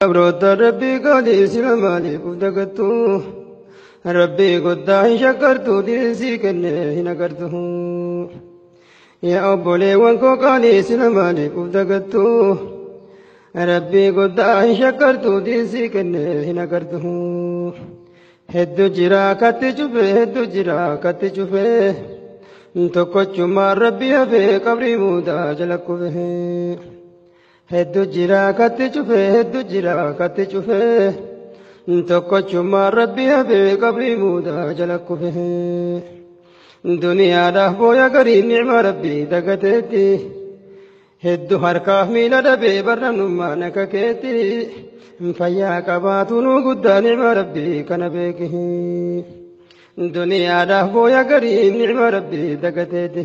Sila maaliif dagattu rabbii guddaa hin shakkartu diinsii kenne hin agartu hedduu jira katti cufe hedduu jira katti cufe tokkochumaan rabbii hafee qabrii muudaa jala kufe. Hedduu jira katti cufe hedduu jira katti cufe tokkochumaan rabbi hafee qabrii muudaa jala kufe duniyaadhaaf booya garii nicma rabbii dagateetti hedduu harkaaf miila dhabee barnamnummaa naka keetti fayyaa qabaatu nu guddaa nicma rabbii kana beeki duniyaadhaaf booya garii nicma rabbii dagateetti.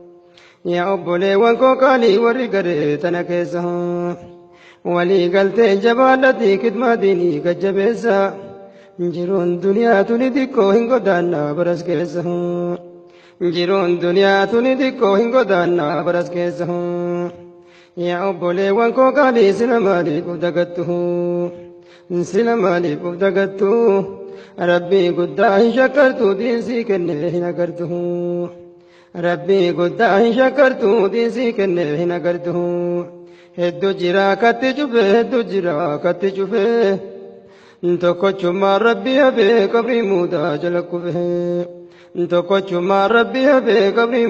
बोले वो काली वो करे तन के वाली गलते जब नदी खिदमा दिनी गजबे सा। जिरोन दुनिया तुनि दिखो हिंगो दाना बरस के सहू। जिरोन दुनिया तुनि दिखो हिंगो दाना बरस के सहू। या बोले वो काली सिलमाली गुदगत हूँ। सिलमाली गुदगत तू रबी गुद्दा ही शकर तू दिल सी करने ही न कर तू rabbii guddaa hin shakkartu diinsii kenne hin agartu hedduu jira katti cufe hedduu jira katti cufe tokkochumaan rabbii hafee qabrii muudaa jala kufe tokkochumaan rabbii hafee qabrii